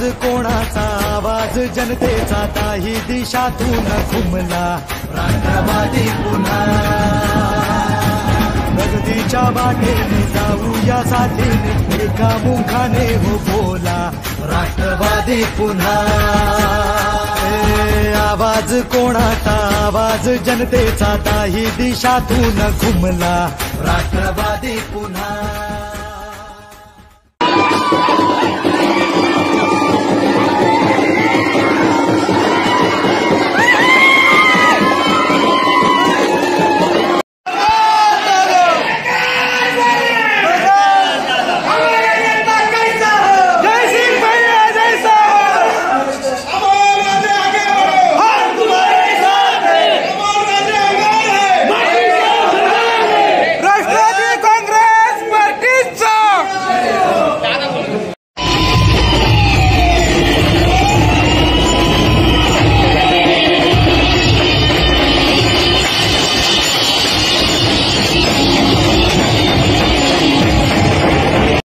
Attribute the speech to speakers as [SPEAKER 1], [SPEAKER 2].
[SPEAKER 1] आवाज कोणाचा? आवाज जनतेचा. ताही दिशातून घुमला. राष्ट्रवादी पुन्हा. प्रगतीच्या वाटेने जाऊया साथीने. एका मुखाने हो बोला. राष्ट्रवादी पुन्हा. आवाज कोणाचा? आवाज जनतेचा. ताही दिशातून घुमला. राष्ट्रवादी पुन्हा.